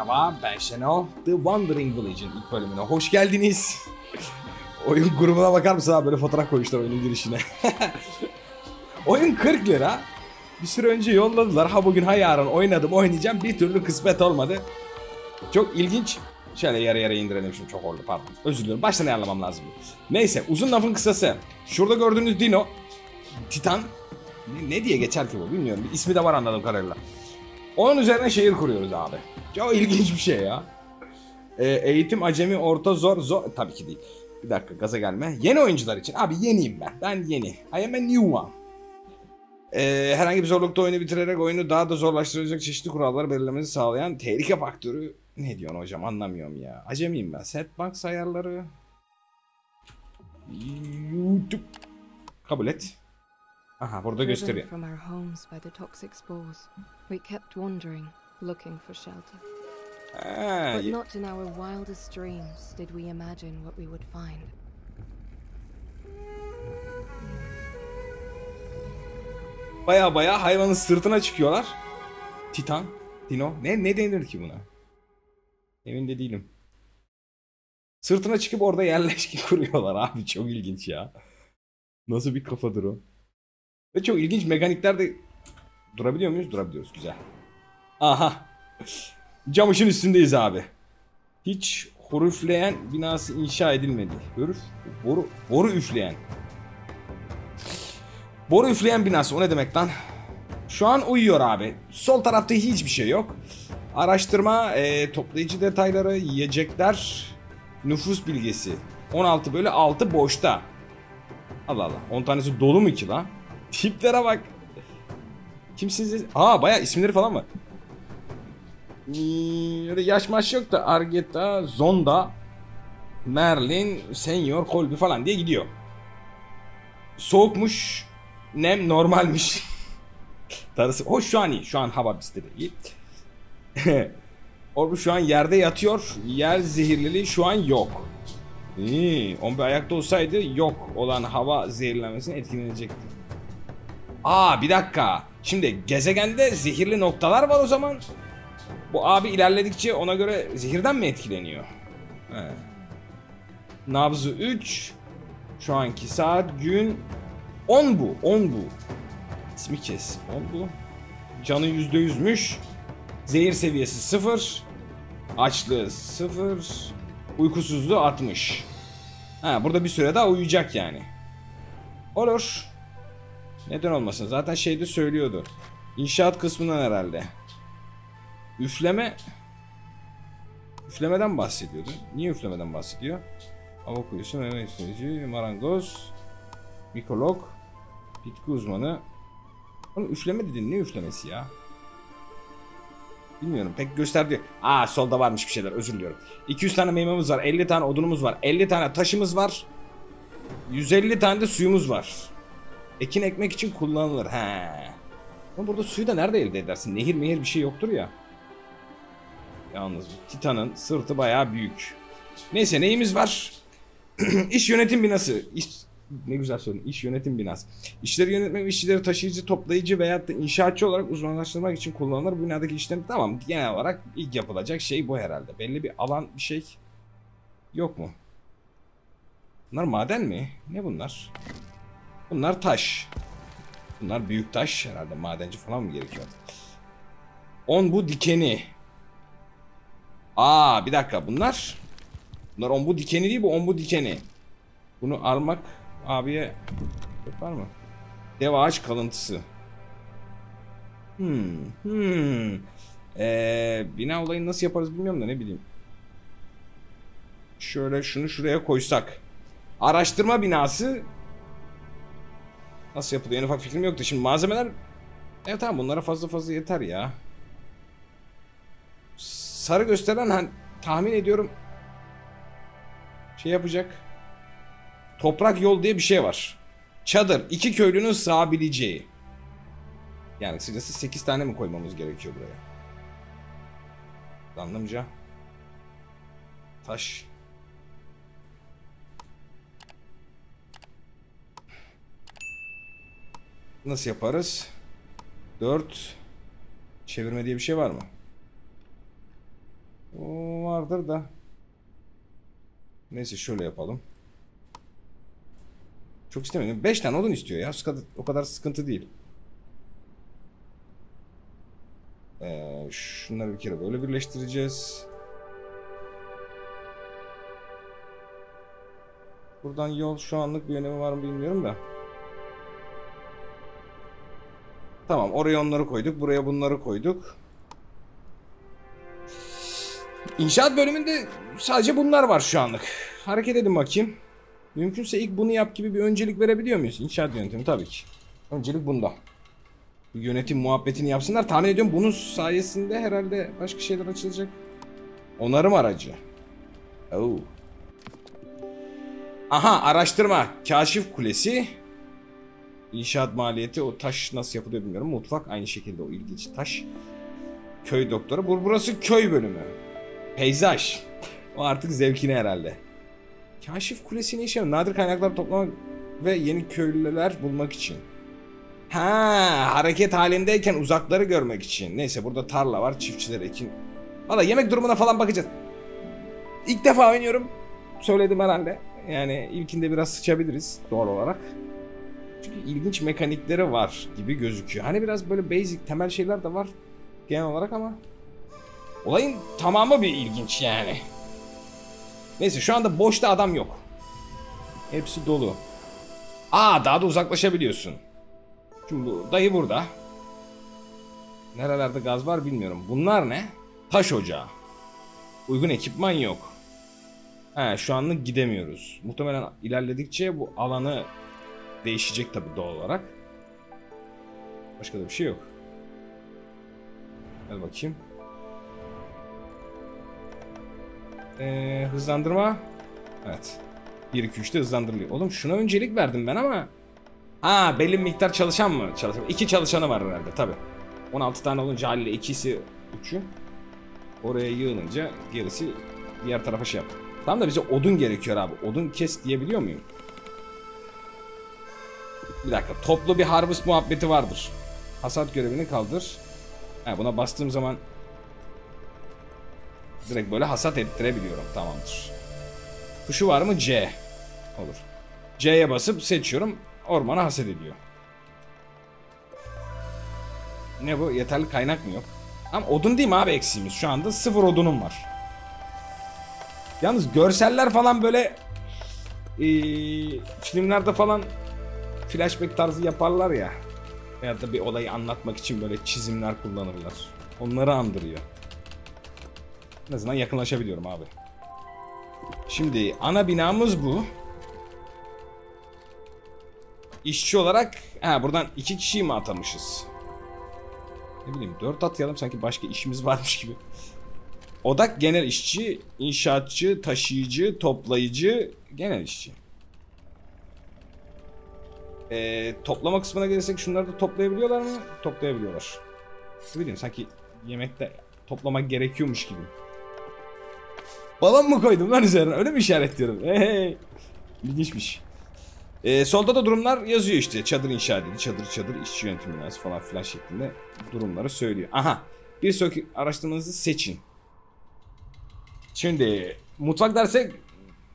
merhaba ben Şenol. The Wandering Village'in ilk bölümüne hoş geldiniz. Oyun grubuna bakar mısın abi böyle fotoğraf koymuşlar oyunun girişine. Oyun 40 lira. Bir süre önce yolladılar. Ha bugün ha yarın oynadım oynayacağım. Bir türlü kısmet olmadı. Çok ilginç. Şöyle yarı yarı indirelim şimdi çok oldu pardon. Özür dilerim baştan ayarlamam lazım. Neyse uzun lafın kısası. Şurada gördüğünüz Dino. Titan. Ne, ne diye geçer ki bu bilmiyorum. Bir ismi de var anladığım kadarıyla. Onun üzerine şehir kuruyoruz abi. Çok ilginç bir şey ya. Ee, eğitim acemi orta zor zor tabii ki değil. Bir dakika gaza gelme. Yeni oyuncular için abi yeniyim ben. Ben yeni. I am a new one. Ee, herhangi bir zorlukta oyunu bitirerek oyunu daha da zorlaştıracak çeşitli kuralları belirlemenizi sağlayan tehlike faktörü ne diyorsun hocam anlamıyorum ya. Acemiyim ben. Setbox ayarları. YouTube. Kabul et. Aha burada gösteriyor. Looking for shelter. Ha, But not in our wildest dreams did we imagine what we would find. Baya baya hayvanın sırtına çıkıyorlar. Titan, Dino. Ne ne denir ki buna? Emin de değilim. Sırtına çıkıp orada yerleşki kuruyorlar abi. Çok ilginç ya. Nasıl bir kafadır o? Ve çok ilginç mekanikler de... Durabiliyor muyuz? Durabiliyoruz. Güzel. Aha. Camışın üstündeyiz abi. Hiç hurufleyen binası inşa edilmedi. Huruf, boru, boru üfleyen. Boru üfleyen binası o ne demek lan? Şu an uyuyor abi. Sol tarafta hiçbir şey yok. Araştırma, e, toplayıcı detayları, yiyecekler, nüfus bilgisi. 16 bölü 6 boşta. Allah Allah. 10 tanesi dolu mu ki lan? Tiplere bak. Kimsiniz? Aa baya isimleri falan var. Öyle yaş maş yok da Argeta, Zonda, Merlin, Senior, Colby falan diye gidiyor. Soğukmuş, nem normalmiş. Tarısı. O şu an iyi. Şu an hava bizde de iyi. Orbu şu an yerde yatıyor. Yer zehirliliği şu an yok. İyi. Bir ayakta olsaydı yok olan hava zehirlenmesine etkilenecekti. Aa bir dakika. Şimdi gezegende zehirli noktalar var o zaman. Bu abi ilerledikçe ona göre zehirden mi etkileniyor? He. Nabzı 3. Şu anki saat gün 10 bu. 10 bu. İsmi kes. 10 bu. Canı %100'müş. Zehir seviyesi 0. Açlığı 0. Uykusuzluğu 60. Ha burada bir süre daha uyuyacak yani. Olur. Neden olmasın? Zaten şeyde söylüyordu. İnşaat kısmından herhalde. Üfleme Üflemeden bahsediyordu. Niye üflemeden bahsediyor? Hava kuyusu, üfleyici, marangoz, mikolog, bitki uzmanı. Oğlum üfleme dedin ne üflemesi ya? Bilmiyorum pek gösterdi. Aa solda varmış bir şeyler özür diliyorum. 200 tane meyvemiz var, 50 tane odunumuz var, 50 tane taşımız var. 150 tane de suyumuz var. Ekin ekmek için kullanılır. He. Ama burada suyu da nerede elde edersin? Nehir mehir bir şey yoktur ya. Yalnız bu Titan'ın sırtı bayağı büyük. Neyse neyimiz var? İş yönetim binası. İş, ne güzel söyledin. İş yönetim binası. İşleri yönetmek ve işçileri taşıyıcı, toplayıcı veya da inşaatçı olarak uzmanlaştırmak için kullanılır. Bu binadaki işlem tamam genel olarak ilk yapılacak şey bu herhalde. Belli bir alan bir şey yok mu? Bunlar maden mi? Ne bunlar? Bunlar taş. Bunlar büyük taş herhalde. Madenci falan mı gerekiyor? 10 bu dikeni. Aa bir dakika bunlar. Bunlar on bu dikeni değil bu on bu dikeni. Bunu almak abiye yapar mı? Dev ağaç kalıntısı. Hmm. Hmm. Ee, bina olayını nasıl yaparız bilmiyorum da ne bileyim. Şöyle şunu şuraya koysak. Araştırma binası Nasıl yapılıyor en ufak fikrim yoktu. Şimdi malzemeler Evet tamam bunlara fazla fazla yeter ya. Sarı gösteren hani, tahmin ediyorum şey yapacak. Toprak yol diye bir şey var. Çadır. iki köylünün sığabileceği. Yani kısacası 8 tane mi koymamız gerekiyor buraya? Anlamca. Taş. Nasıl yaparız? 4 Çevirme diye bir şey var mı? Vardır da. Neyse şöyle yapalım. Çok istemiyorum. 5 tane odun istiyor ya. O kadar sıkıntı değil. Ee, şunları bir kere böyle birleştireceğiz. Buradan yol şu anlık bir önemi var mı bilmiyorum da. Tamam oraya onları koyduk. Buraya bunları koyduk. İnşaat bölümünde sadece bunlar var şu anlık. Hareket edin bakayım. Mümkünse ilk bunu yap gibi bir öncelik verebiliyor muyuz? İnşaat yönetimi tabii ki. Öncelik bunda. Bir yönetim muhabbetini yapsınlar. Tahmin ediyorum bunun sayesinde herhalde başka şeyler açılacak. Onarım aracı. Oo. Aha araştırma. Kaşif kulesi. İnşaat maliyeti o taş nasıl yapılıyor bilmiyorum. Mutfak aynı şekilde o ilginç taş. Köy doktoru. Bur burası köy bölümü. Peyzaj. O artık zevkine herhalde. Kaşif kulesini işe nadir kaynaklar toplamak ve yeni köylüler bulmak için. Ha, hareket halindeyken uzakları görmek için. Neyse burada tarla var, çiftçiler ekin. Valla yemek durumuna falan bakacağız. İlk defa oynuyorum. Söyledim herhalde. Yani ilkinde biraz sıçabiliriz doğal olarak. Çünkü ilginç mekanikleri var gibi gözüküyor. Hani biraz böyle basic temel şeyler de var genel olarak ama olayın tamamı bir ilginç yani. Neyse şu anda boşta adam yok. Hepsi dolu. Aa daha da uzaklaşabiliyorsun. Şimdi dayı burada. Nerelerde gaz var bilmiyorum. Bunlar ne? Taş ocağı. Uygun ekipman yok. He şu anlık gidemiyoruz. Muhtemelen ilerledikçe bu alanı değişecek tabii doğal olarak. Başka da bir şey yok. Hadi bakayım. Ee, hızlandırma. Evet. 1 2 3'te hızlandırılıyor. Oğlum şuna öncelik verdim ben ama. Ha belli miktar çalışan mı? Çalışan. İki çalışanı var herhalde tabi. 16 tane olunca haliyle ikisi 3'ü. Oraya yığılınca gerisi diğer tarafa şey yap. Tam da bize odun gerekiyor abi. Odun kes diyebiliyor muyum? Bir dakika. Toplu bir harvest muhabbeti vardır. Hasat görevini kaldır. Ha, buna bastığım zaman direkt böyle hasat ettirebiliyorum. Tamamdır. Tuşu var mı? C. Olur. C'ye basıp seçiyorum. Ormana hasat ediyor. Ne bu? Yeterli kaynak mı yok? Ama odun değil mi abi eksiğimiz? Şu anda sıfır odunum var. Yalnız görseller falan böyle ee, filmlerde falan flashback tarzı yaparlar ya. Veyahut da bir olayı anlatmak için böyle çizimler kullanırlar. Onları andırıyor. En azından yakınlaşabiliyorum abi. Şimdi ana binamız bu. İşçi olarak ha buradan iki kişiyi mi atamışız? Ne bileyim dört atayalım sanki başka işimiz varmış gibi. Odak genel işçi, inşaatçı, taşıyıcı, toplayıcı, genel işçi. Ee, toplama kısmına gelirsek şunları da toplayabiliyorlar mı? Toplayabiliyorlar. Ne bileyim sanki yemekte toplamak gerekiyormuş gibi. Balon mu koydum lan üzerine? Öyle mi işaretliyorum? Hey, hey. İlginçmiş. Ee, solda da durumlar yazıyor işte. Çadır inşa edildi. Çadır çadır işçi yönetimi binası falan filan şeklinde durumları söylüyor. Aha. Bir sonraki araştırmanızı seçin. Şimdi mutfak dersek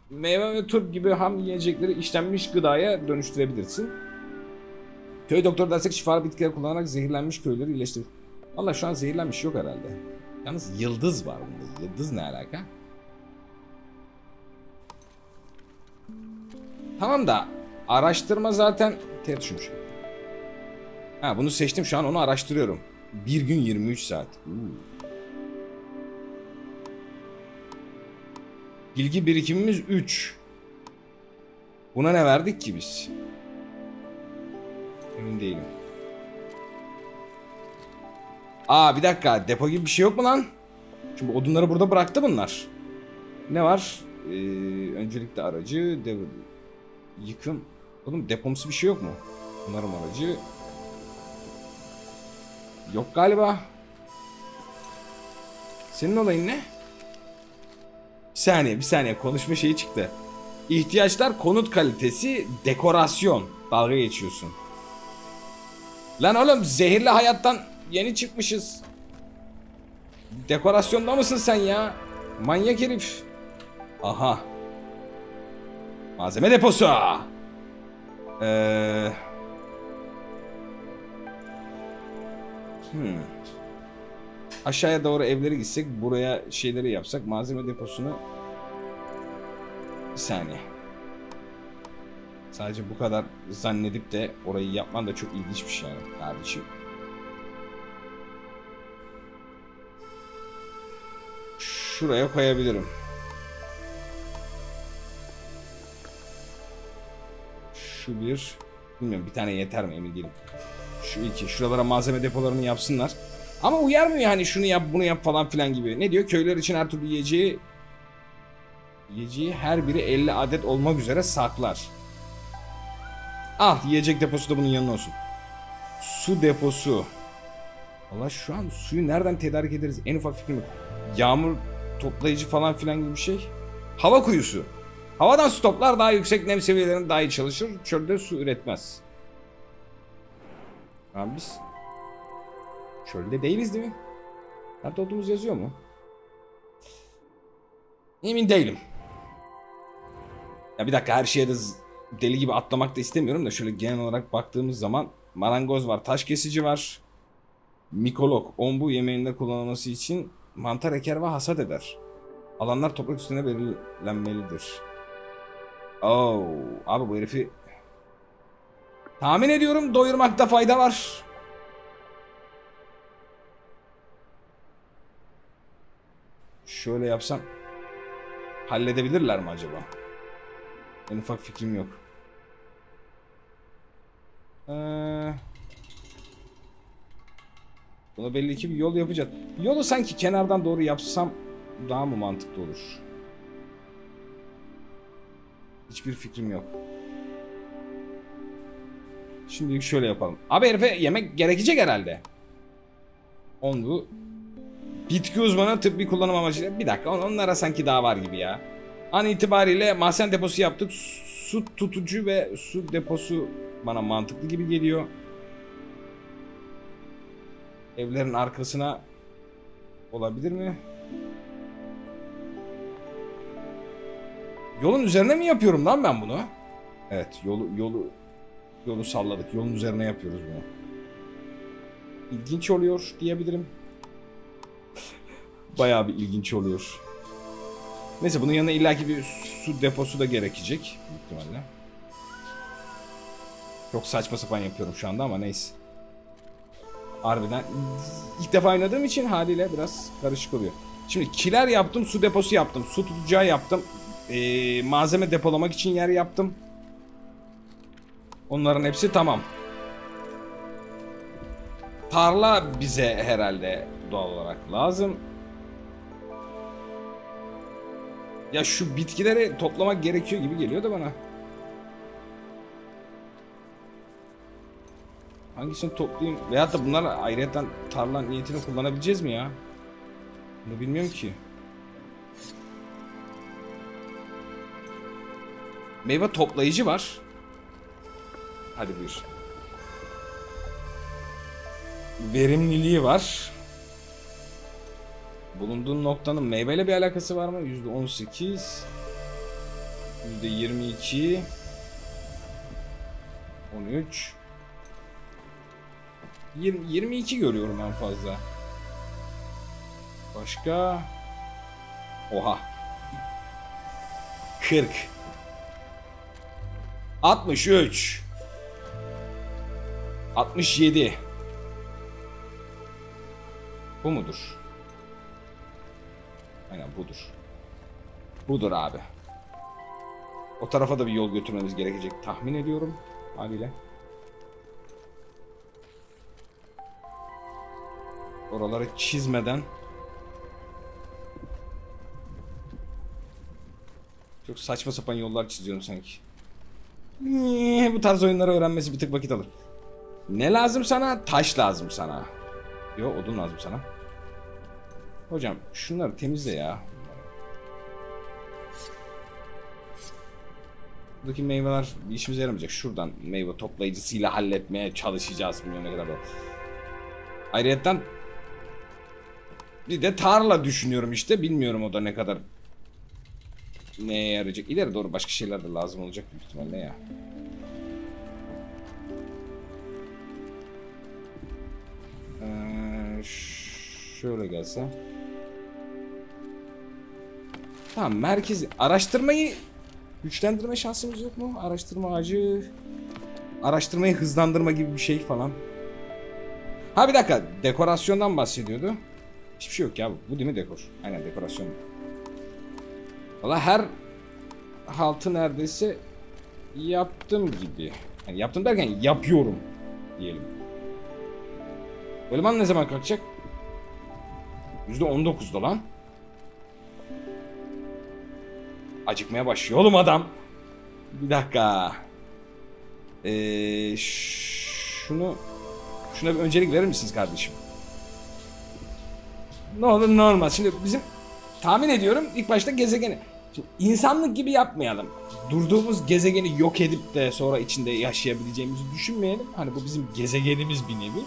meyve ve turp gibi ham yiyecekleri işlenmiş gıdaya dönüştürebilirsin. Köy doktoru dersek şifalı bitkiler kullanarak zehirlenmiş köyleri iyileştirir. Valla şu an zehirlenmiş yok herhalde. Yalnız yıldız var bunda. Yıldız ne alaka? Tamam da araştırma zaten T tuşumuş. Ha bunu seçtim şu an onu araştırıyorum. Bir gün 23 saat. Uuu. Bilgi birikimimiz 3. Buna ne verdik ki biz? Emin değilim. Aa bir dakika depo gibi bir şey yok mu lan? Şimdi odunları burada bıraktı bunlar. Ne var? Ee, öncelikle aracı, dev yıkım. Oğlum depomsu bir şey yok mu? Onarım aracı. Yok galiba. Senin olayın ne? Bir saniye bir saniye konuşma şeyi çıktı. İhtiyaçlar konut kalitesi dekorasyon. Dalga geçiyorsun. Lan oğlum zehirli hayattan yeni çıkmışız. Dekorasyonda mısın sen ya? Manyak herif. Aha. Malzeme deposu. Ee... Hmm. Aşağıya doğru evleri gitsek buraya şeyleri yapsak malzeme deposunu bir saniye. Sadece bu kadar zannedip de orayı yapman da çok ilginç bir şey yani kardeşim. Şuraya koyabilirim. Şu bir. Bilmiyorum bir tane yeter mi emin değilim. Şu iki. Şuralara malzeme depolarını yapsınlar. Ama uyarmıyor hani şunu yap bunu yap falan filan gibi. Ne diyor? Köyler için her türlü yiyeceği yiyeceği her biri 50 adet olmak üzere saklar. Al yiyecek deposu da bunun yanına olsun. Su deposu. Valla şu an suyu nereden tedarik ederiz? En ufak fikrim yok. Yağmur toplayıcı falan filan gibi bir şey. Hava kuyusu. Havadan su toplar daha yüksek nem seviyelerinde daha iyi çalışır. Çölde su üretmez. Abi biz çölde değiliz değil mi? Nerede olduğumuz yazıyor mu? Emin değilim. Ya bir dakika her şeye de deli gibi atlamak da istemiyorum da şöyle genel olarak baktığımız zaman marangoz var, taş kesici var. Mikolog, ombu yemeğinde kullanılması için mantar eker ve hasat eder. Alanlar toprak üstüne belirlenmelidir. Oo, abi bu herifi tahmin ediyorum doyurmakta fayda var. Şöyle yapsam halledebilirler mi acaba? En ufak fikrim yok. Ee, buna belli ki bir yol yapacağız. Yolu sanki kenardan doğru yapsam daha mı mantıklı olur? Hiçbir fikrim yok. Şimdilik şöyle yapalım. Abi herife yemek gerekecek herhalde. Onu bitki uzmanı tıbbi kullanım amacıyla bir dakika on- onlara sanki daha var gibi ya. An itibariyle mahzen deposu yaptık. Su tutucu ve su deposu bana mantıklı gibi geliyor. Evlerin arkasına olabilir mi? Yolun üzerine mi yapıyorum lan ben bunu? Evet, yolu yolu yolu salladık. Yolun üzerine yapıyoruz bunu. İlginç oluyor diyebilirim. Bayağı bir ilginç oluyor. Neyse bunun yanına illaki bir su deposu da gerekecek ihtimalle. Çok saçma sapan yapıyorum şu anda ama neyse. Harbiden ilk defa oynadığım için haliyle biraz karışık oluyor. Şimdi kiler yaptım, su deposu yaptım, su tutacağı yaptım. Ee, malzeme depolamak için yer yaptım. Onların hepsi tamam. Tarla bize herhalde doğal olarak lazım. Ya şu bitkileri toplamak gerekiyor gibi geliyor da bana. Hangisini toplayayım? Veyahut da bunlar ayrıyeten tarla niyetini kullanabileceğiz mi ya? Bunu bilmiyorum ki. Meyve toplayıcı var. Hadi buyur. Verimliliği var. Bulunduğun noktanın meyveyle bir alakası var mı? %18 %22 13 20, 22 görüyorum en fazla. Başka Oha 40 63 67 Bu mudur? Aynen budur. Budur abi. O tarafa da bir yol götürmemiz gerekecek tahmin ediyorum haliyle. Oraları çizmeden çok saçma sapan yollar çiziyorum sanki. Bu tarz oyunları öğrenmesi bir tık vakit alır. Ne lazım sana? Taş lazım sana. Yo odun lazım sana. Hocam şunları temizle ya. Buradaki meyveler bir işimize yaramayacak. Şuradan meyve toplayıcısıyla halletmeye çalışacağız. Bilmiyorum ne kadar da. Ayrıyeten Bir de tarla düşünüyorum işte. Bilmiyorum o da ne kadar neye yarayacak. İleri doğru başka şeyler de lazım olacak büyük ihtimalle ya. Ee, şöyle gelse. Tamam merkezi araştırmayı güçlendirme şansımız yok mu? Araştırma ağacı araştırmayı hızlandırma gibi bir şey falan. Ha bir dakika dekorasyondan bahsediyordu. Hiçbir şey yok ya bu. Bu değil mi dekor? Aynen dekorasyon. Valla her haltı neredeyse yaptım gibi. Yani yaptım derken yapıyorum diyelim. Eleman ne zaman kalkacak? %19'da lan. Acıkmaya başlıyor oğlum adam. Bir dakika. Ee, şunu şuna bir öncelik verir misiniz kardeşim? Ne olur ne olmaz. Şimdi bizim tahmin ediyorum ilk başta gezegeni. Şimdi insanlık gibi yapmayalım. Durduğumuz gezegeni yok edip de sonra içinde yaşayabileceğimizi düşünmeyelim. Hani bu bizim gezegenimiz bir nevi.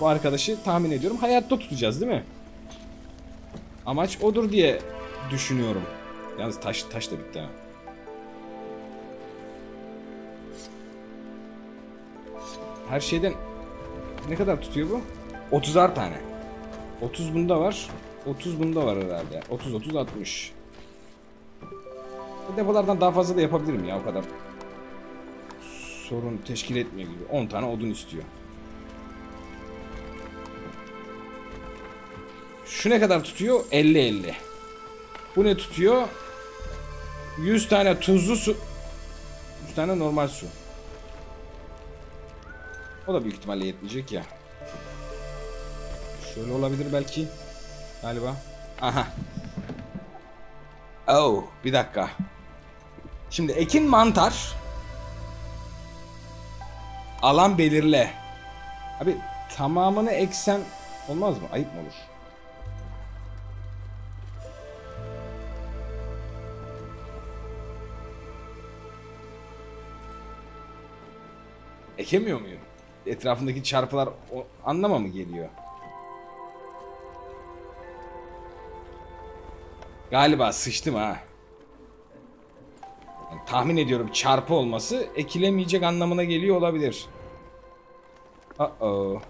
Bu arkadaşı tahmin ediyorum hayatta tutacağız değil mi? Amaç odur diye düşünüyorum. Yalnız taş taş da bitti ha. Her şeyden ne kadar tutuyor bu? 30'ar tane. 30 bunda var. 30 bunda var herhalde. 30 30 60. Depolardan daha fazla da yapabilirim ya o kadar. Sorun teşkil etmiyor gibi. 10 tane odun istiyor. Şu ne kadar tutuyor? 50 50. Bu ne tutuyor? 100 tane tuzlu su. 100 tane normal su. O da büyük ihtimalle yetmeyecek ya. Şöyle olabilir belki. Galiba. Aha. Oh, bir dakika. Şimdi ekin mantar. Alan belirle. Abi tamamını eksen olmaz mı? Ayıp mı olur? Ekemiyor muyum? Etrafındaki çarpılar o anlama mı geliyor? Galiba sıçtım ha. Tahmin ediyorum çarpı olması ekilemeyecek anlamına geliyor olabilir. Uh oh.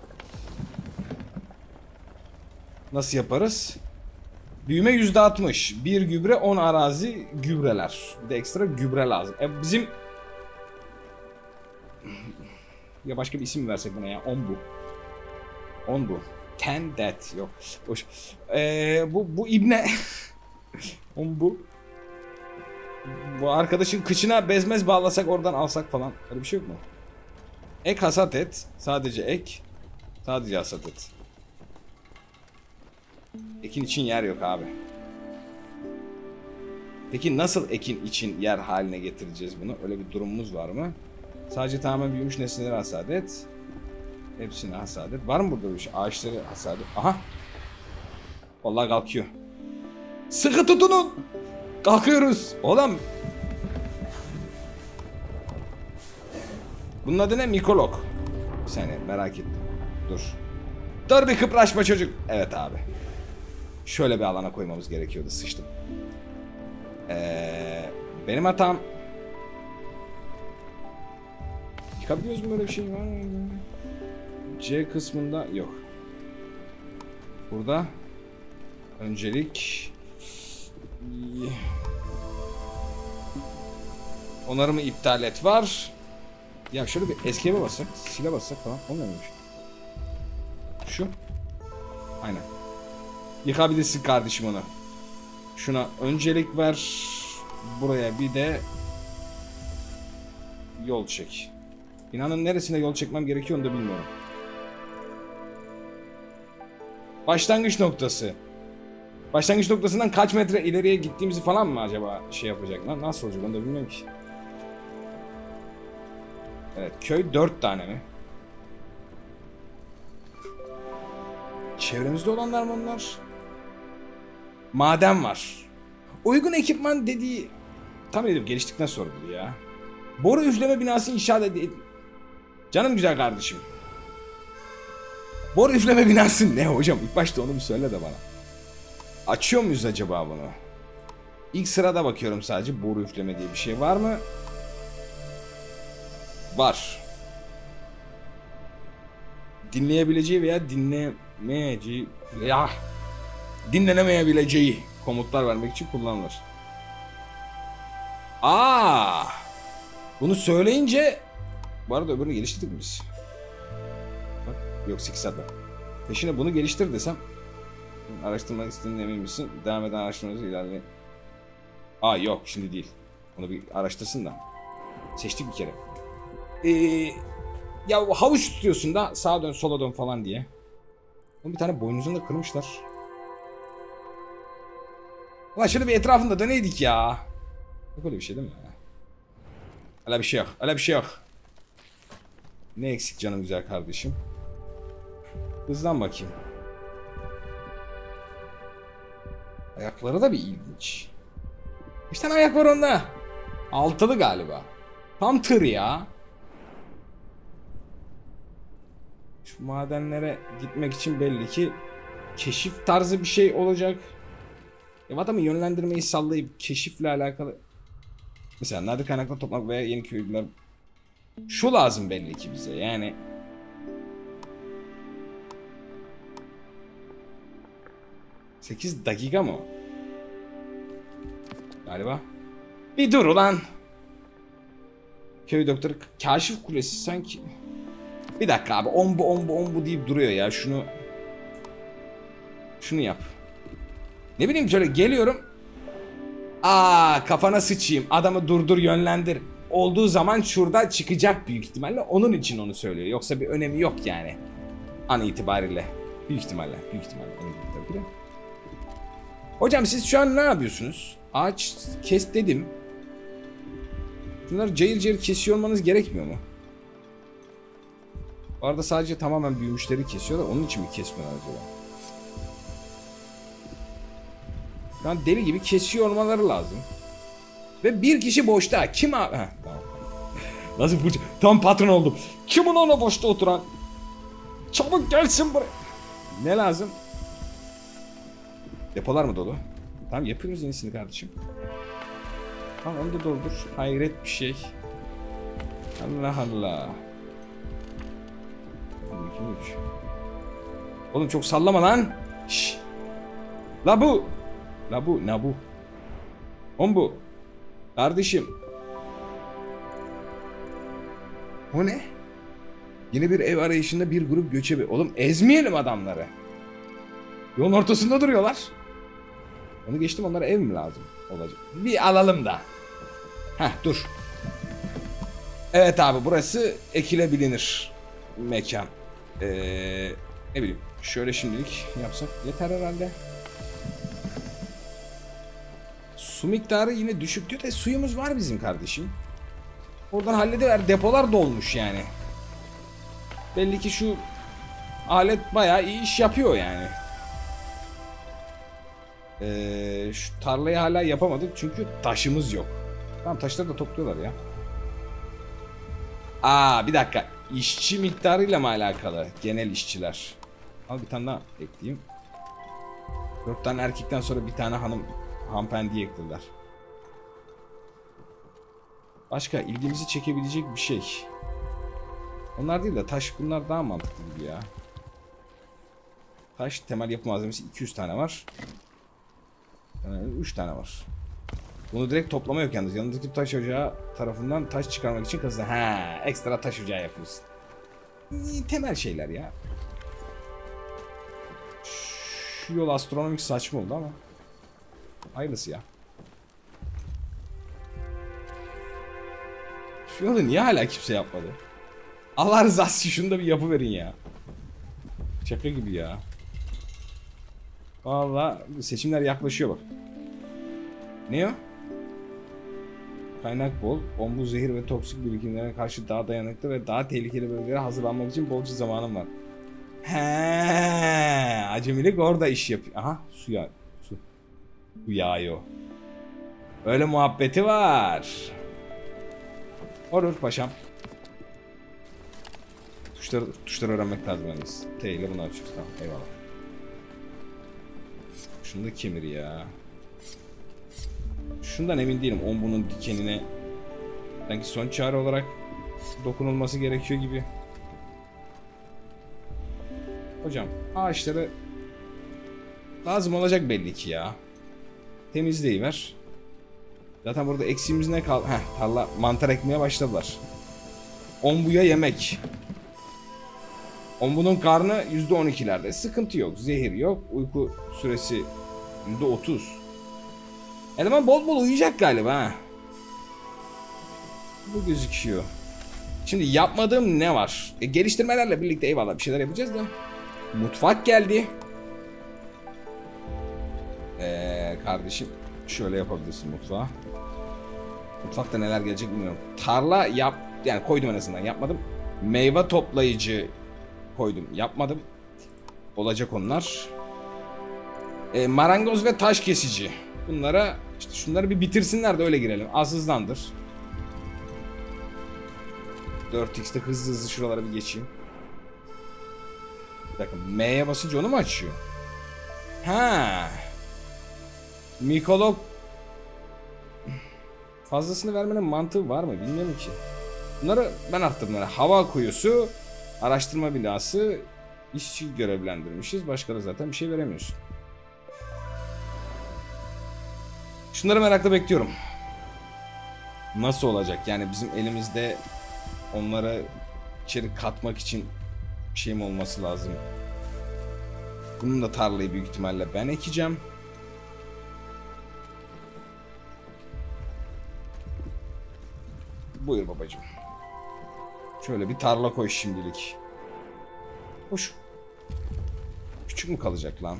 Nasıl yaparız? Büyüme %60. Bir gübre 10 arazi gübreler. Bir de ekstra gübre lazım. E bizim ya başka bir isim mi versek buna ya? 10 bu. 10 bu. Ten that. Yok. Boş. Ee, bu, bu ibne. 10 bu. Bu arkadaşın kıçına bezmez bağlasak oradan alsak falan. Öyle bir şey yok mu? Ek hasat et. Sadece ek. Sadece hasat et. Ekin için yer yok abi. Peki nasıl ekin için yer haline getireceğiz bunu? Öyle bir durumumuz var mı? Sadece tamamen büyümüş nesneleri hasat et. Hepsini hasat et. Var mı burada bir şey? Ağaçları hasat et. Aha. Vallahi kalkıyor. Sıkı tutunun. Kalkıyoruz. Oğlum. Bunun adı ne? Mikolog. Bir saniye merak ettim. Dur. Dur bir kıpraşma çocuk. Evet abi. Şöyle bir alana koymamız gerekiyordu. Sıçtım. Ee, benim hatam Yıkabiliyoruz mu böyle bir şey var mı? C kısmında yok. Burada öncelik onarımı iptal et var. Ya şöyle bir eskiye bassak, sile bassak falan olmuyor muymuş? Şu. Aynen. Yıkabilirsin kardeşim onu. Şuna öncelik ver. Buraya bir de yol çek. Binanın neresine yol çekmem gerekiyor onu da bilmiyorum. Başlangıç noktası. Başlangıç noktasından kaç metre ileriye gittiğimizi falan mı acaba şey yapacak? Lan nasıl olacak onu da bilmiyorum ki. Evet köy 4 tane mi? Çevremizde olanlar mı onlar? Maden var. Uygun ekipman dediği tam edip geliştikten sonradır ya. Boru üfleme binası inşa edildi. Canım güzel kardeşim. Boru üfleme binası ne hocam? İlk başta onu bir söyle de bana. Açıyor muyuz acaba bunu? İlk sırada bakıyorum sadece boru üfleme diye bir şey var mı? Var. Dinleyebileceği veya dinlemeyeceği ya dinlenemeyebileceği komutlar vermek için kullanılır. Aa! Bunu söyleyince bu arada öbürünü geliştirdik mi biz? Yok 8 saat var. Peşine bunu geliştir desem araştırmak istediğine emin misin? Devam eden araştırmanızı ilerleyin. Aa yok şimdi değil. Onu bir araştırsın da. Seçtik bir kere. Ee, ya havuç tutuyorsun da sağa dön sola dön falan diye. Onun bir tane boynuzunu da kırmışlar. Ulan şöyle bir etrafında döneydik ya. Yok öyle bir şey değil mi? Öyle bir şey yok. Öyle bir şey yok. Ne eksik canım güzel kardeşim? Hızlan bakayım. Ayakları da bir ilginç. Bir tane ayak var onda. Altılı galiba. Tam tır ya. Şu madenlere gitmek için belli ki keşif tarzı bir şey olacak. Ya adamı yönlendirmeyi sallayıp keşifle alakalı mesela nadir kaynakları toplamak veya yeni köylüler şu lazım belli ki bize yani Sekiz dakika mı? Galiba. Bir dur ulan. Köy doktoru kaşif kulesi sanki. Bir dakika abi on bu on bu on bu deyip duruyor ya şunu. Şunu yap. Ne bileyim şöyle geliyorum. Aa kafana sıçayım adamı durdur yönlendir. Olduğu zaman şurada çıkacak büyük ihtimalle onun için onu söylüyor. Yoksa bir önemi yok yani. An itibariyle. Büyük ihtimalle. Büyük ihtimalle. Tabii ki. Hocam siz şu an ne yapıyorsunuz? Ağaç kes dedim. Bunları cayır cayır kesiyor olmanız gerekmiyor mu? Bu arada sadece tamamen büyümüşleri kesiyorlar. Onun için mi kesmiyorlar acaba? Şu an deli gibi kesiyor olmaları lazım. Ve bir kişi boşta. Kim? Heh, tamam. Nasıl fırça? Tam patron oldum. Kim ona boşta oturan? Çabuk gelsin buraya. Ne lazım? Depolar mı dolu? Tamam yapıyoruz yenisini kardeşim. Tamam onu da doldur. Hayret bir şey. Allah Allah. Oğlum çok sallama lan. Şş. La bu. La bu. Ne bu? On bu. Kardeşim. O ne? Yine bir ev arayışında bir grup göçebe. Oğlum ezmeyelim adamları. Yolun ortasında duruyorlar. Onu geçtim onlara ev mi lazım olacak? Bir alalım da. Heh dur. Evet abi burası ekilebilinir mekan. Ee, ne bileyim şöyle şimdilik yapsak yeter herhalde. Su miktarı yine düşük diyor da suyumuz var bizim kardeşim. Oradan hallediver depolar dolmuş yani. Belli ki şu alet bayağı iyi iş yapıyor yani. Ee, şu tarlayı hala yapamadık çünkü taşımız yok. Tamam taşları da topluyorlar ya. Aa bir dakika. İşçi miktarıyla mı alakalı? Genel işçiler. Al bir tane daha ekleyeyim. Dört tane erkekten sonra bir tane hanım hanımefendi eklediler. Başka ilgimizi çekebilecek bir şey. Onlar değil de taş bunlar daha mantıklı gibi ya. Taş temel yapı malzemesi 200 tane var. Yani 3 tane var. Bunu direkt toplama yok yalnız. Yanındaki taş ocağı tarafından taş çıkarmak için kazı. Ha, ekstra taş ocağı yapıyorsun. Temel şeyler ya. Şu yol astronomik saçma oldu ama. Hayırlısı ya. Şu yolu niye hala kimse yapmadı? Allah rızası şunu da bir yapı verin ya. Şaka gibi ya. Valla seçimler yaklaşıyor bak. Ne o? Kaynak bol, ombu zehir ve toksik birikimlere karşı daha dayanıklı ve daha tehlikeli bölgelere hazırlanmak için bolca zamanım var. He, acemilik orada iş yapıyor. Aha, su ya, su. Bu yağıyor. Öyle muhabbeti var. Olur paşam. Tuşları, tuşları öğrenmek lazım yalnız. T ile bunu açıyoruz tamam eyvallah. Fındık kemiri ya. Şundan emin değilim. On bunun dikenine sanki son çare olarak dokunulması gerekiyor gibi. Hocam ağaçları lazım olacak belli ki ya. Temizleyiver. Zaten burada eksiğimiz ne kal? Heh tarla mantar ekmeye başladılar. Ombuya yemek. Ombunun karnı %12'lerde. Sıkıntı yok. Zehir yok. Uyku süresi %30. Eleman bol bol uyuyacak galiba ha. Bu gözüküyor. Şimdi yapmadığım ne var? E, geliştirmelerle birlikte eyvallah bir şeyler yapacağız da. Mutfak geldi. Ee, kardeşim şöyle yapabilirsin mutfağı. Mutfakta neler gelecek bilmiyorum. Tarla yap yani koydum en azından yapmadım. Meyve toplayıcı koydum yapmadım. Olacak onlar. E, marangoz ve taş kesici. Bunlara işte şunları bir bitirsinler de öyle girelim. Az hızlandır. 4x'te hızlı hızlı şuralara bir geçeyim. Bir dakika M'ye basınca onu mu açıyor? Ha. Mikolog fazlasını vermenin mantığı var mı bilmiyorum ki. Bunları ben arttırdım. Yani hava kuyusu, araştırma binası, işçi görevlendirmişiz. Başka da zaten bir şey veremiyorsun. Şunları merakla bekliyorum. Nasıl olacak? Yani bizim elimizde onlara içeri katmak için şeyim olması lazım. Bunun da tarlayı büyük ihtimalle ben ekeceğim. Buyur babacığım. Şöyle bir tarla koy şimdilik. Hoş. Küçük mü kalacak lan?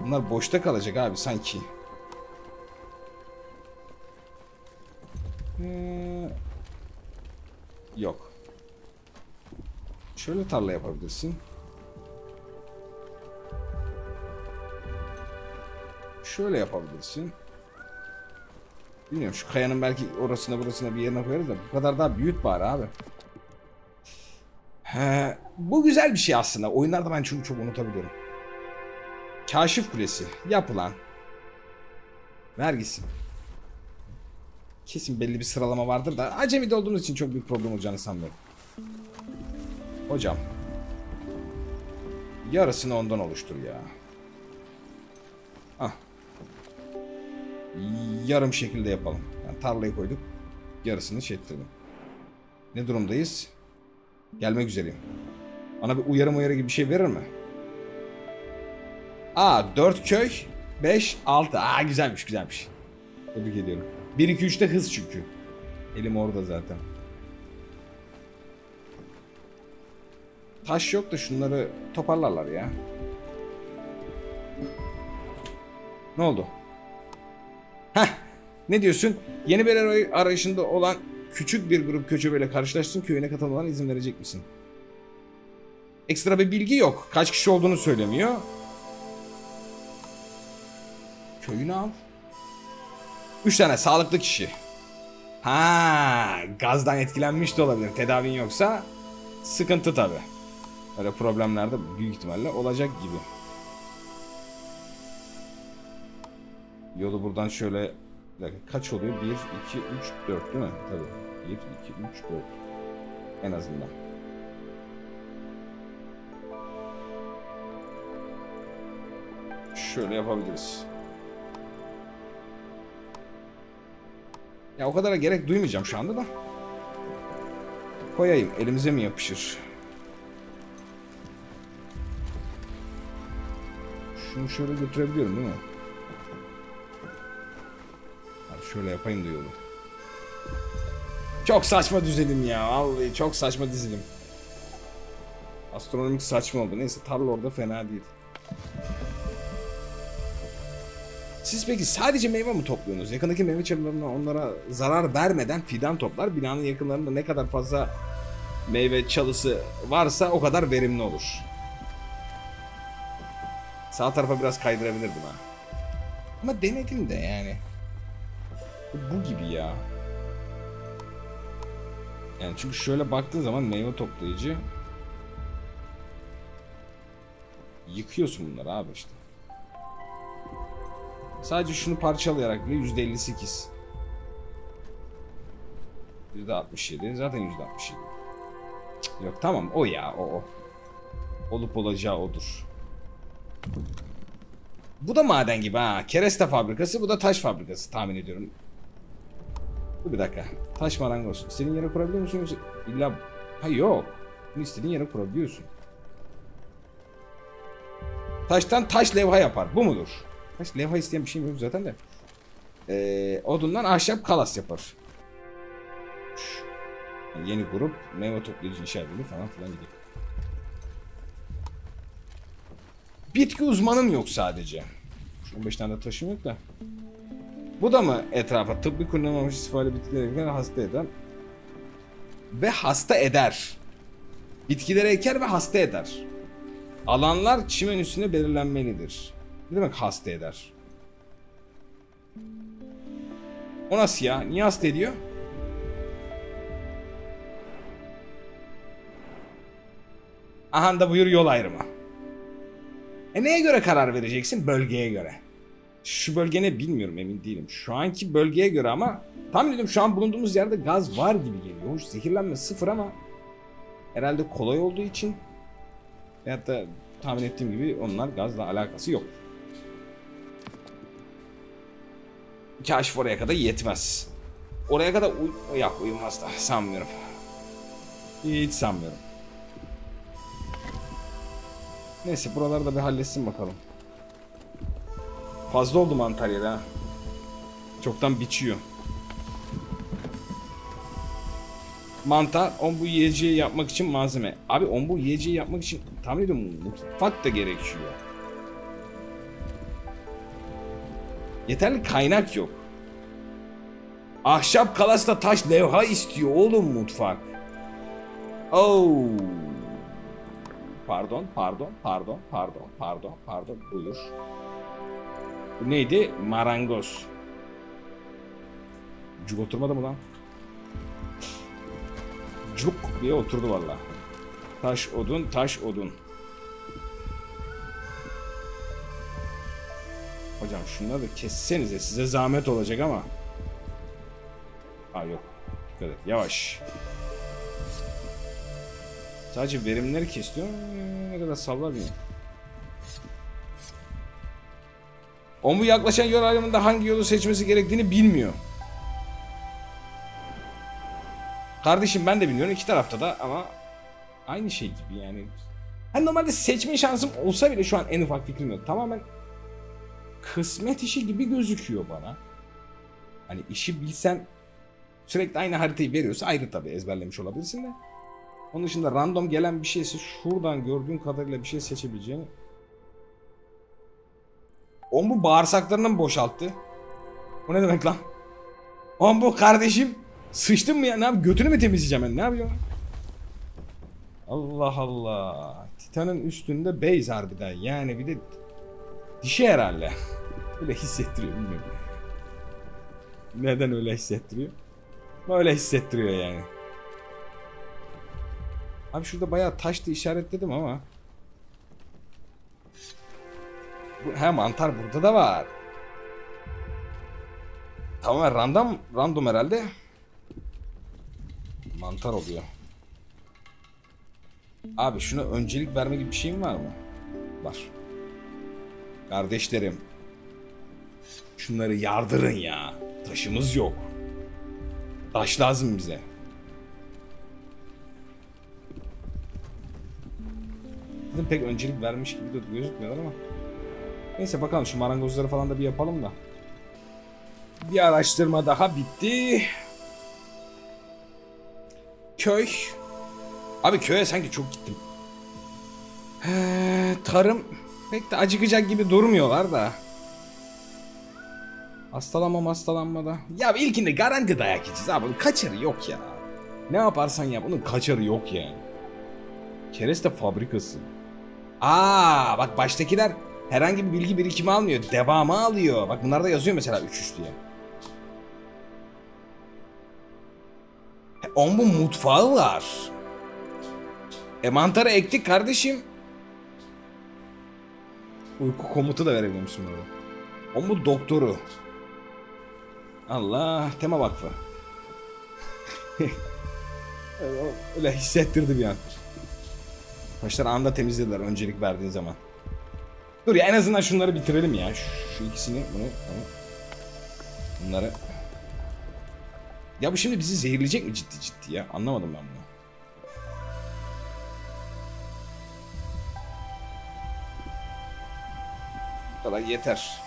Bunlar boşta kalacak abi sanki. Ee, yok. Şöyle tarla yapabilirsin. Şöyle yapabilirsin. Bilmiyorum şu kayanın belki orasına burasına bir yerine koyarız da bu kadar daha büyüt bari abi. He, bu güzel bir şey aslında. Oyunlarda ben çünkü çok unutabiliyorum. Kaşif Kulesi yapılan. Ver gitsin. Kesin belli bir sıralama vardır da acemi de olduğumuz için çok büyük problem olacağını sanmıyorum. Hocam. Yarısını ondan oluştur ya. Ah. Yarım şekilde yapalım. Yani tarlayı koyduk. Yarısını şey ettirdim. Ne durumdayız? Gelmek üzereyim. Bana bir uyarı uyarı gibi bir şey verir mi? Aa 4 köy 5 6. Aa güzelmiş güzelmiş. Tebrik ediyorum. 1 2 3'te hız çünkü. Elim orada zaten. Taş yok da şunları toparlarlar ya. Ne oldu? Heh, ne diyorsun? Yeni bir aray- arayışında olan küçük bir grup köçebeyle karşılaştın. Köyüne katılmadan izin verecek misin? Ekstra bir bilgi yok. Kaç kişi olduğunu söylemiyor. Köyünü al. Üç tane sağlıklı kişi. Ha, gazdan etkilenmiş de olabilir. Tedavin yoksa sıkıntı tabi. Öyle problemler de büyük ihtimalle olacak gibi. Yolu buradan şöyle kaç oluyor? 1, 2, 3, 4 değil mi? Tabii. 1, 2, 3, 4. En azından. Şöyle yapabiliriz. Ya o kadara gerek duymayacağım şu anda da. Koyayım. Elimize mi yapışır? Şunu şöyle götürebiliyorum değil mi? Abi şöyle yapayım da yolu. Çok saçma düzelim ya. Vallahi çok saçma dizilim. Astronomik saçma oldu. Neyse tarla orada fena değil. Siz peki sadece meyve mi topluyorsunuz? Yakındaki meyve çalılarına onlara zarar vermeden fidan toplar. Binanın yakınlarında ne kadar fazla meyve çalısı varsa o kadar verimli olur. Sağ tarafa biraz kaydırabilirdim ha. Ama denedim de yani. Bu gibi ya. Yani çünkü şöyle baktığın zaman meyve toplayıcı yıkıyorsun bunları abi işte. Sadece şunu parçalayarak bile %58. %67. Zaten %67. Cık, Yok tamam o ya o o. Olup olacağı odur. Bu da maden gibi ha. Kereste fabrikası bu da taş fabrikası tahmin ediyorum. Dur bir dakika. Taş marangoz. İstediğin yere kurabiliyor musun yoksa illa... Ha yok. Bunu istediğin yere kurabiliyorsun. Taştan taş levha yapar. Bu mudur? Taş levha isteyen bir şey yok zaten de. Ee, odundan ahşap kalas yapar. Yani yeni grup meyve toplayıcı inşa edildi falan filan gibi. Bitki uzmanım yok sadece. Şu 15 tane de taşım yok da. Bu da mı etrafa tıbbi kullanılmamış istifade bitkileri hasta eden ve hasta eder. Bitkileri eker ve hasta eder. Alanlar çimen üstüne belirlenmelidir. Ne demek hasta eder? O nasıl ya? Niye hasta ediyor? Aha da buyur yol ayrımı. E neye göre karar vereceksin? Bölgeye göre. Şu bölge ne bilmiyorum emin değilim. Şu anki bölgeye göre ama tahmin ediyorum şu an bulunduğumuz yerde gaz var gibi geliyor. Hoş zehirlenme sıfır ama herhalde kolay olduğu için veyahut da tahmin ettiğim gibi onlar gazla alakası yok. Kaşif oraya kadar yetmez. Oraya kadar uy yok uyumaz da sanmıyorum. Hiç sanmıyorum. Neyse buraları da bir halletsin bakalım. Fazla oldu mu Antalya'da ha? Çoktan biçiyor. Mantar, ombu yiyeceği yapmak için malzeme. Abi ombu yiyeceği yapmak için tahmin ediyorum mutfak da gerekiyor. Yeterli kaynak yok. Ahşap kalasla taş levha istiyor oğlum mutfak. Oh. Pardon, pardon, pardon, pardon, pardon, pardon. Buyur. Bu neydi? Marangoz. Cuk oturmadı mı lan? Cuk diye oturdu valla. Taş odun, taş odun. Hocam şunları da kessenize size zahmet olacak ama. Ha yok. Dikkat et. Yavaş. Sadece verimleri kesiyor. Ne kadar sallar mıyım? Ombu yaklaşan yol ayrımında hangi yolu seçmesi gerektiğini bilmiyor. Kardeşim ben de bilmiyorum iki tarafta da ama aynı şey gibi yani. Hani normalde seçme şansım olsa bile şu an en ufak fikrim yok. Tamamen kısmet işi gibi gözüküyor bana. Hani işi bilsen sürekli aynı haritayı veriyorsa ayrı tabii ezberlemiş olabilirsin de. Onun dışında random gelen bir şeyse şuradan gördüğün kadarıyla bir şey seçebileceğini. On bu bağırsaklarını mı boşalttı? O ne demek lan? On bu kardeşim sıçtın mı ya? Ne yap? Götünü mü temizleyeceğim ben? Ne yapacağım? Allah Allah. Titan'ın üstünde base harbiden. Yani bir de dişi herhalde. Öyle hissettiriyor bilmiyorum. Neden öyle hissettiriyor? Öyle hissettiriyor yani. Abi şurada bayağı taştı işaretledim ama. Bu, he mantar burada da var. Tamamen random, random herhalde. Mantar oluyor. Abi şuna öncelik verme gibi bir şeyim var mı? Var. Kardeşlerim. Şunları yardırın ya. Taşımız yok. Taş lazım bize. Dedim pek öncelik vermiş gibi de gözükmüyorlar ama. Neyse bakalım şu marangozları falan da bir yapalım da. Bir araştırma daha bitti. Köy. Abi köye sanki çok gittim. Ee, tarım pek de acıkacak gibi durmuyorlar da. Hastalanma hastalanma da. Ya ilkinde garanti dayak yiyeceğiz abi. Bunun kaçarı yok ya. Ne yaparsan yap bunun kaçarı yok yani. Kereste fabrikası. Aa bak baştakiler herhangi bir bilgi birikimi almıyor. Devamı alıyor. Bak bunlarda yazıyor mesela 3-3 diye. On bu mutfağı var. E mantarı ektik kardeşim. Uyku komutu da verebiliyormuşsun orada. O mu doktoru? Allah tema vakfı. Öyle hissettirdi bir an. Başlar anda temizlediler öncelik verdiğin zaman. Dur ya en azından şunları bitirelim ya. Şu, şu ikisini bunu. Bunları. Ya bu şimdi bizi zehirleyecek mi ciddi ciddi ya? Anlamadım ben bunu. Kadar yeter.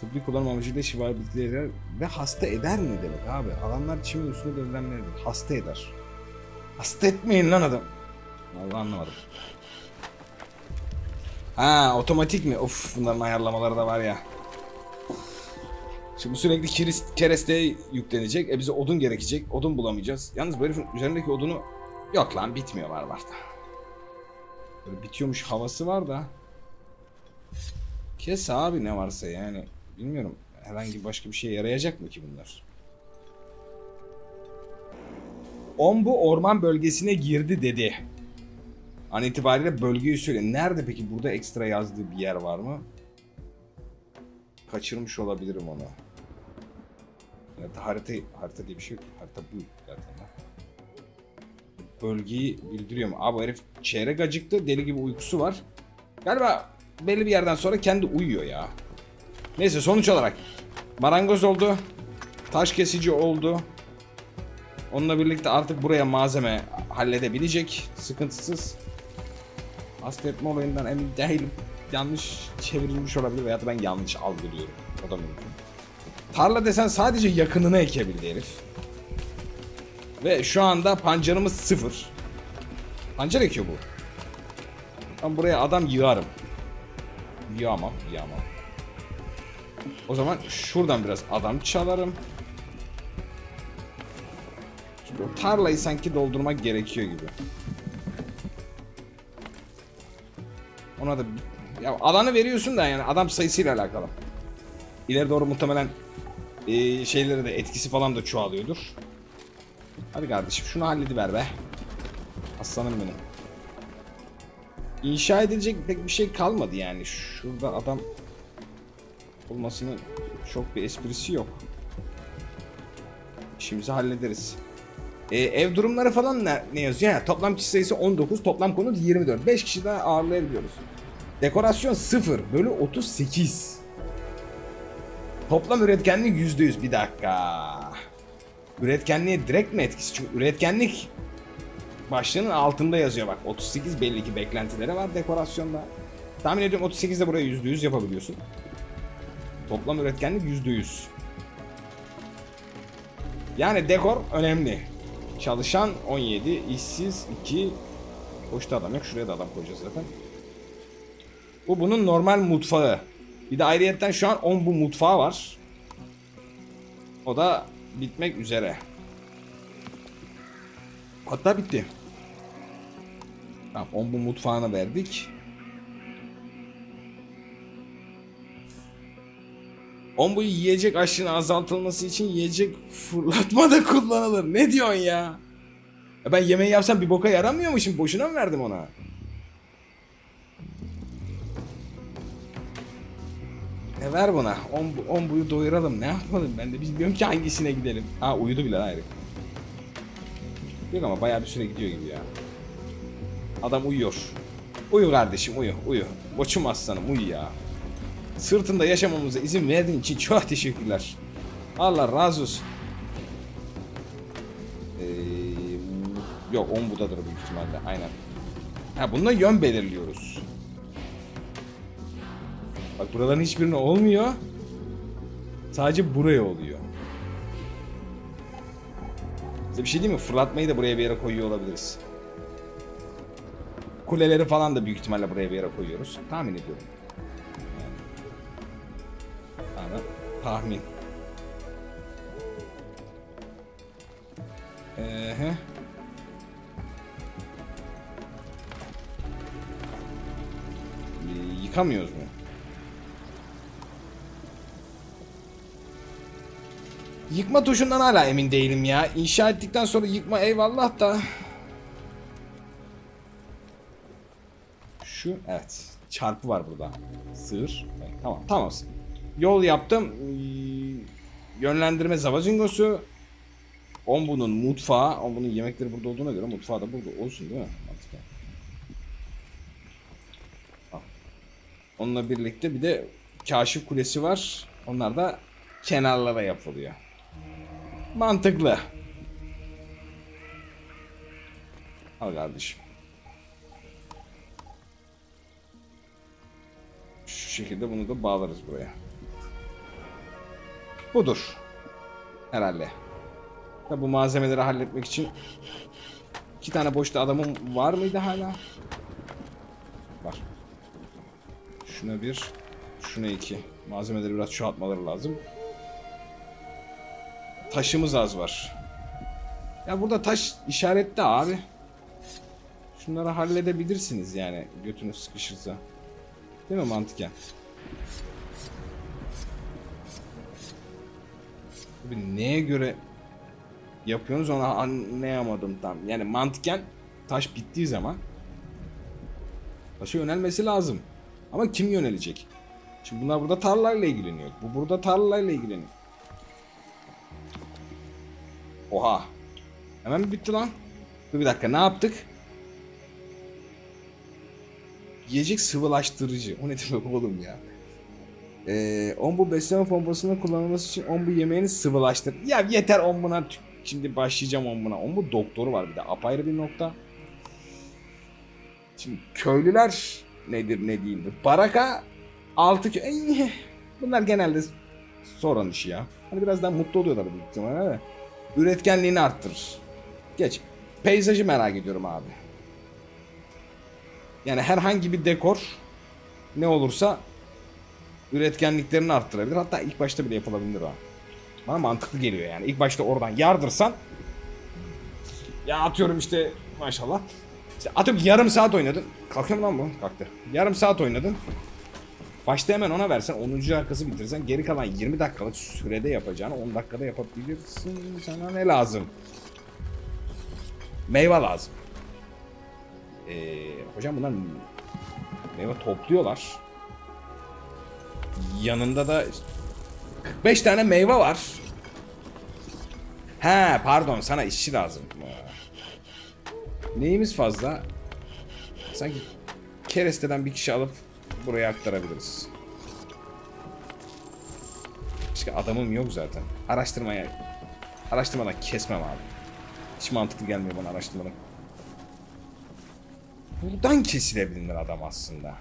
Tıbbi kullanım amacıyla şifa bitkileri ve hasta eder mi demek abi? Adamlar çimin üstünde dövülenlerdir. Hasta eder. Hasta etmeyin lan adam. Vallahi anlamadım. Ha otomatik mi? Of bunların ayarlamaları da var ya. Şimdi sürekli keres, keresteye yüklenecek. E bize odun gerekecek. Odun bulamayacağız. Yalnız bu herifin üzerindeki odunu yok lan bitmiyor var var da. Böyle bitiyormuş havası var da. Kes abi ne varsa yani. Bilmiyorum. Herhangi başka bir şeye yarayacak mı ki bunlar? Ombu orman bölgesine girdi dedi. An itibariyle bölgeyi söyle. Nerede peki? Burada ekstra yazdığı bir yer var mı? Kaçırmış olabilirim onu. Ya harita, harita diye bir şey yok. Harita bu zaten. Bölgeyi bildiriyor mu? Abi herif çeyrek acıktı. Deli gibi uykusu var. Galiba belli bir yerden sonra kendi uyuyor ya. Neyse sonuç olarak marangoz oldu. Taş kesici oldu. Onunla birlikte artık buraya malzeme halledebilecek. Sıkıntısız. Hasta olayından emin değilim. Yanlış çevrilmiş olabilir veya da ben yanlış algılıyorum. O da mümkün. Tarla desen sadece yakınına ekebildi herif. Ve şu anda pancarımız sıfır. Pancar ekiyor bu. Ben buraya adam yığarım. Yağmam, yağmam. O zaman şuradan biraz adam çalarım. Çünkü o tarlayı sanki doldurmak gerekiyor gibi. Ona da ya alanı veriyorsun da yani adam sayısıyla alakalı. İleri doğru muhtemelen e, şeyleri de etkisi falan da çoğalıyordur. Hadi kardeşim şunu hallediver be. Aslanım benim. İnşa edilecek pek bir şey kalmadı yani. Şurada adam olmasının çok bir esprisi yok. İşimizi hallederiz. Ee, ev durumları falan ne, ne yazıyor? Ha, toplam kişi sayısı 19, toplam konut 24. 5 kişi daha ağırlayabiliyoruz. Dekorasyon 0 bölü 38. Toplam üretkenlik %100. Bir dakika. Üretkenliğe direkt mi etkisi? Çünkü üretkenlik başlığının altında yazıyor bak. 38 belli ki beklentileri var dekorasyonda. Tahmin ediyorum 38'de buraya %100 yapabiliyorsun. Toplam üretkenlik %100. Yani dekor önemli. Çalışan 17, işsiz 2. Boşta adam yok. Şuraya da adam koyacağız zaten. Bu bunun normal mutfağı. Bir de ayrıyetten şu an 10 bu mutfağı var. O da bitmek üzere. Hatta bitti. Tamam 10 bu mutfağına verdik. 10 bu yiyecek aşının azaltılması için yiyecek fırlatma da kullanılır. Ne diyorsun ya? ya ben yemeği yapsam bir boka yaramıyor mu şimdi? Boşuna mı verdim ona? E ver buna. 10 buyu doyuralım. Ne yapalım? Ben de bilmiyorum ki hangisine gidelim. Ha uyudu bile hayır. Yok ama bayağı bir süre gidiyor gibi ya. Adam uyuyor. Uyu kardeşim uyu uyu. Koçum aslanım uyu ya. Sırtında yaşamamıza izin verdiğin için çok teşekkürler. Allah razı olsun. Ee, yok 10 budadır büyük ihtimalle aynen. Ha bununla yön belirliyoruz. Bak buraların hiçbirine olmuyor. Sadece buraya oluyor. Size bir şey diyeyim mi? Fırlatmayı da buraya bir yere koyuyor olabiliriz. Kuleleri falan da büyük ihtimalle buraya bir yere koyuyoruz. Tahmin ediyorum. Yani, tahmin. Ee, yıkamıyoruz mu? Yıkma tuşundan hala emin değilim ya. İnşa ettikten sonra yıkma eyvallah da. Şu evet. çarpı var burada. Sığır. Evet, tamam tamamsın. Yol yaptım. Ee, Yönlendirme zavazingosu. Ombu'nun mutfağı. Ombu'nun yemekleri burada olduğuna göre mutfağı da burada olsun değil mi? Al. Onunla birlikte bir de kaşif kulesi var. Onlar da kenarlara yapılıyor. Mantıklı. Al kardeşim. Şu şekilde bunu da bağlarız buraya. Budur. Herhalde. Tabi bu malzemeleri halletmek için iki tane boşta adamım var mıydı hala? Var. Şuna bir, şuna iki. Malzemeleri biraz çoğaltmaları lazım. Taşımız az var. Ya burada taş işaretli abi. Şunları halledebilirsiniz yani götünüz sıkışırsa. Değil mi mantıken? Tabii neye göre yapıyorsunuz onu anlayamadım tam. Yani mantıken taş bittiği zaman taşa yönelmesi lazım. Ama kim yönelecek? Şimdi bunlar burada tarlalarla ilgileniyor. Bu burada tarlalarla ilgileniyor. Oha. Hemen bitti lan? Dur bir dakika ne yaptık? Yiyecek sıvılaştırıcı. O ne demek oğlum ya? Ee, ombu besleme pompasının kullanılması için ombu yemeğini sıvılaştır. Ya yeter ombuna. Şimdi başlayacağım ombuna. Ombu doktoru var bir de. Apayrı bir nokta. Şimdi köylüler nedir ne değildir. Baraka altı kö... Bunlar genelde soran işi ya. Hani biraz daha mutlu oluyorlar büyük ihtimalle. Üretkenliğini arttırır. Geç. Peyzajı merak ediyorum abi. Yani herhangi bir dekor ne olursa üretkenliklerini arttırabilir. Hatta ilk başta bile yapılabilir o. Bana mantıklı geliyor yani. İlk başta oradan yardırsan ya atıyorum işte maşallah. İşte atıyorum yarım saat oynadın. Kalkıyor mu lan bu? Kalktı. Yarım saat oynadın. Başta hemen ona versen 10. arkası bitirsen geri kalan 20 dakikalık sürede yapacağını 10 dakikada yapabilirsin. Sana ne lazım? Meyve lazım. Ee, hocam bunlar meyve topluyorlar. Yanında da 45 tane meyve var. He pardon sana işçi lazım. Neyimiz fazla? Sanki keresteden bir kişi alıp buraya aktarabiliriz. İşte adamım yok zaten. Araştırmaya araştırmadan kesmem abi. Hiç mantıklı gelmiyor bana araştırmadan. Buradan kesilebilir adam aslında.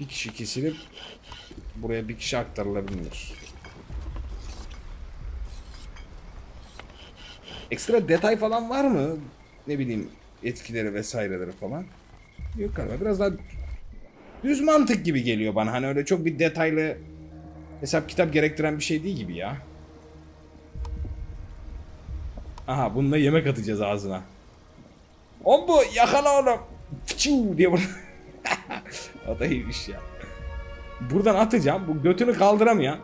Bir kişi kesilip buraya bir kişi aktarılabilir. Ekstra detay falan var mı? Ne bileyim etkileri vesaireleri falan. Galiba biraz daha düz mantık gibi geliyor bana. Hani öyle çok bir detaylı hesap kitap gerektiren bir şey değil gibi ya. Aha bununla yemek atacağız ağzına. O bu yakala oğlum. Fıçıu diye o da iyiymiş ya. Buradan atacağım. Bu götünü kaldıramıyor.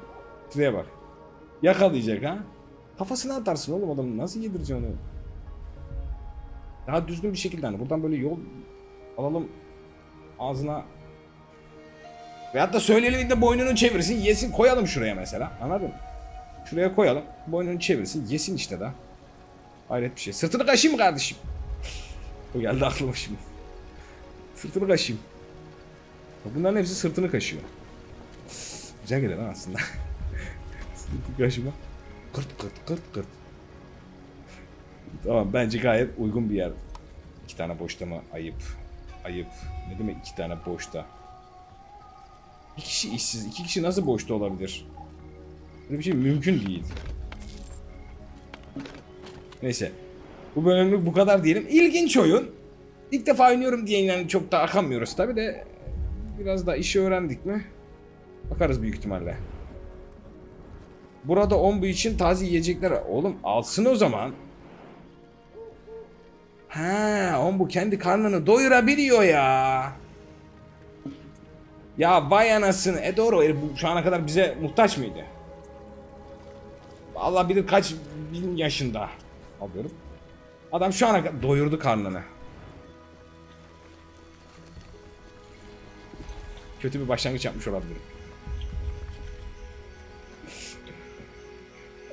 Şuraya bak. Yakalayacak ha. Kafasına atarsın oğlum adamı. Nasıl yedireceksin onu? Daha düzgün bir şekilde hani. Buradan böyle yol alalım. Ağzına. Veyahut da söyleyelim de boynunu çevirsin. Yesin. Koyalım şuraya mesela. Anladın mı? Şuraya koyalım. Boynunu çevirsin. Yesin işte da. Hayret bir şey. Sırtını kaşıyım kardeşim. O geldi aklıma şimdi. Sırtını kaşıyım. Bunların hepsi sırtını kaşıyor. Güzel gelir lan aslında. Sırtı kaşıma. Kırt kırt kırt kırt. Tamam bence gayet uygun bir yer. İki tane boşta mı? Ayıp. Ayıp. Ne demek iki tane boşta? Bir kişi işsiz. iki kişi nasıl boşta olabilir? Böyle bir şey mümkün değil. Neyse. Bu bölümlük bu kadar diyelim. İlginç oyun. İlk defa oynuyorum diye yani çok da akamıyoruz tabi de biraz da işi öğrendik mi bakarız büyük ihtimalle. Burada ombu için taze yiyecekler oğlum alsın o zaman. Ha, ombu kendi karnını doyurabiliyor ya. Ya vay anasını. E doğru herif bu şu ana kadar bize muhtaç mıydı? Allah bilir kaç bin yaşında. Alıyorum. Adam şu ana kadar doyurdu karnını. kötü bir başlangıç yapmış olabilirim.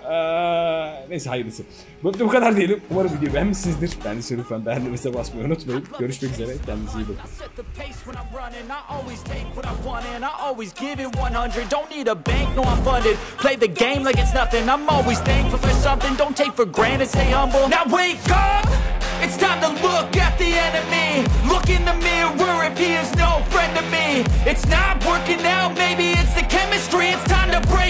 Eee, neyse hayırlısı. Bu, bu kadar diyelim. Umarım videoyu beğenmişsinizdir. Kendinize lütfen beğendiğinize basmayı unutmayın. Görüşmek üzere. Kendinize iyi bakın. I set the pace when I'm running. I always take what I want and I always give it 100. Don't need a bank, no I'm funded. Play the game like it's nothing. I'm always thankful for something. Don't take for granted, stay humble. Now wake up! It's time to look at the enemy. Look in the mirror if he is no friend to me. It's not working out, maybe it's the chemistry. It's time to break